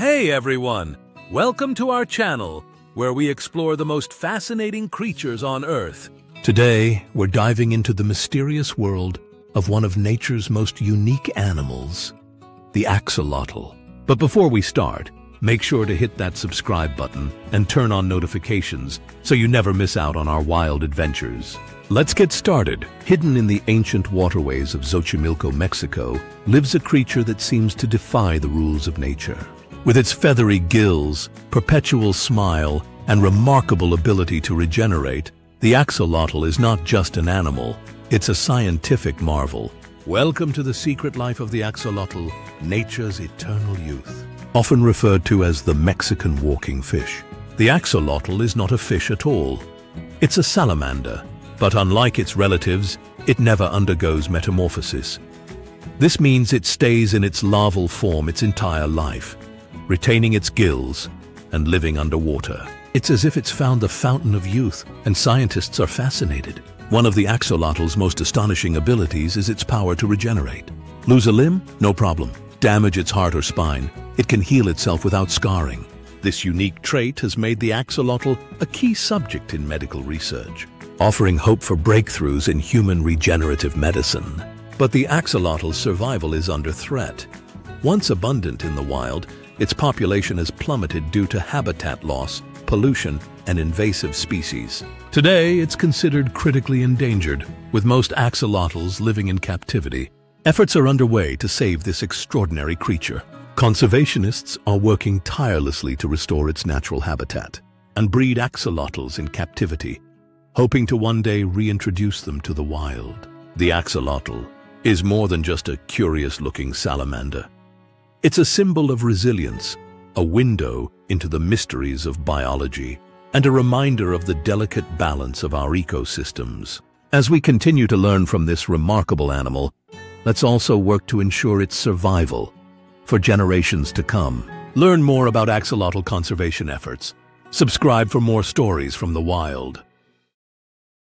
Hey everyone! Welcome to our channel, where we explore the most fascinating creatures on Earth. Today, we're diving into the mysterious world of one of nature's most unique animals, the axolotl. But before we start, make sure to hit that subscribe button and turn on notifications so you never miss out on our wild adventures. Let's get started. Hidden in the ancient waterways of Xochimilco, Mexico, lives a creature that seems to defy the rules of nature. With its feathery gills, perpetual smile, and remarkable ability to regenerate, the axolotl is not just an animal, it's a scientific marvel. Welcome to the secret life of the axolotl, nature's eternal youth. Often referred to as the Mexican walking fish. The axolotl is not a fish at all. It's a salamander, but unlike its relatives, it never undergoes metamorphosis. This means it stays in its larval form its entire life retaining its gills and living underwater. It's as if it's found the fountain of youth, and scientists are fascinated. One of the axolotl's most astonishing abilities is its power to regenerate. Lose a limb? No problem. Damage its heart or spine. It can heal itself without scarring. This unique trait has made the axolotl a key subject in medical research, offering hope for breakthroughs in human regenerative medicine. But the axolotl's survival is under threat. Once abundant in the wild, its population has plummeted due to habitat loss, pollution, and invasive species. Today, it's considered critically endangered, with most axolotls living in captivity. Efforts are underway to save this extraordinary creature. Conservationists are working tirelessly to restore its natural habitat and breed axolotls in captivity, hoping to one day reintroduce them to the wild. The axolotl is more than just a curious-looking salamander. It's a symbol of resilience, a window into the mysteries of biology, and a reminder of the delicate balance of our ecosystems. As we continue to learn from this remarkable animal, let's also work to ensure its survival for generations to come. Learn more about axolotl conservation efforts. Subscribe for more stories from the wild.